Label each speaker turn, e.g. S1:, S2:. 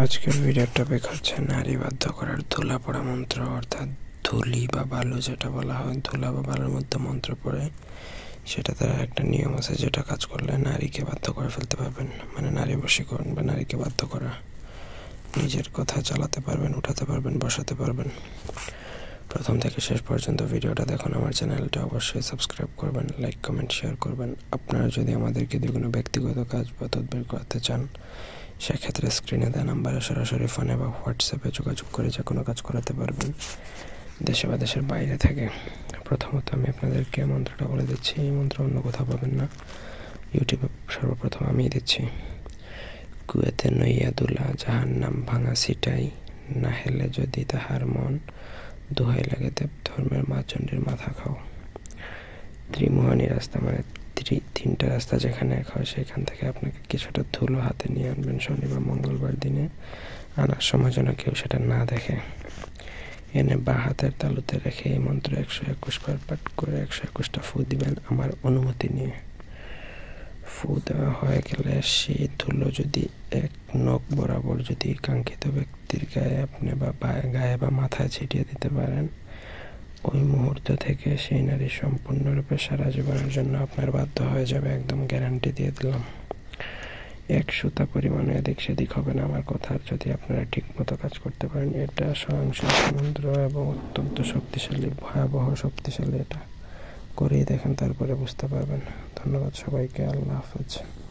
S1: আজকের ভিডিওর টপিক হচ্ছে নারী বাধ্য করার ধুলা পড়া মন্ত্র, অর্থাৎ ধুলি বা বালু যেটা বলা হয়। ধুলা বা বালুর মধ্যে মন্ত্র পড়ে, সেটা তার একটা নিয়ম আছে যেটা কাজ করলে নারীকে বাধ্য করে ফেলতে পারবেন। মানে নারী বশীকরণ বা নারীকে বাধ্য করা। নিজের কথা চালাতে পারবেন, উঠাতে পারবেন, বসাতে পারবেন। প্রথম থেকে শেষ পর্যন্ত ভিডিওটা দেখুন। আমার চ্যানেলটা অবশ্যই সাবস্ক্রাইব করবেন লাইক কমেন্ট শেয়ার করবেন। আপনারা যদি আমাদেরকে দিয়ে কোনো ব্যক্তিগত কাজ বা তদবির করতে চান সেক্ষেত্রে স্ক্রিনে দেওয়া নাম্বারে সরাসরি ফোনে বা হোয়াটসঅ্যাপে যোগাযোগ করে যে কোনো কাজ করাতে পারবেন। দেশে বা দেশের বাইরে থেকে। প্রথমত আমি আপনাদেরকে মন্ত্রটা বলে দিচ্ছি, এই মন্ত্র অন্য কোথাও পাবেন না। ইউটিউবে সর্বপ্রথম আমিই দিচ্ছি। কুয়েতে নইয়া দুলা যাহার নাম ভাঙা সিটাই, না হেলে যদি তাহার মন দোহাই লাগে দেব ধর্মের মা চণ্ডীর মাথা খাও। ত্রিমোহানি রাস্তা মানে তিনটা রাস্তা যেখানে এক হয় সেখান থেকে আপনাকে কিছুটা ধুলো হাতে নিয়ে আনবেন। শনি বা মঙ্গলবার দিনে আনার সময় যেন কেউ সেটা না দেখে। এনে বা হাতের তালুতে রেখে এই মন্ত্র একশো একুশ বার পাঠ করে একশো একুশটা ফু দিবেন আমার অনুমতি নিয়ে। ফু দেওয়া হয়ে গেলে সেই ধুলো যদি এক নখ বরাবর যদি কাঙ্ক্ষিত ব্যক্তির গায়ে আপনি বা গায়ে বা মাথায় ছিটিয়ে দিতে পারেন ওই মুহূর্ত থেকে সেই নারী সম্পূর্ণরূপে সারা জীবনের জন্য আপনার বাধ্য হয়ে যাবে, একদম গ্যারান্টি দিয়ে দিলাম। এক সুতা পরিমাণে এদিক সেদিক হবে না, আমার কথার যদি আপনারা ঠিক মতো কাজ করতে পারেন, এটা স্বয়ংশীল সমুদ্র এবং অত্যন্ত শক্তিশালী, ভয়াবহ শক্তিশালী এটা। করেই দেখেন, তারপরে বুঝতে পারবেন। ধন্যবাদ সবাইকে, আল্লাহ হাফেজ।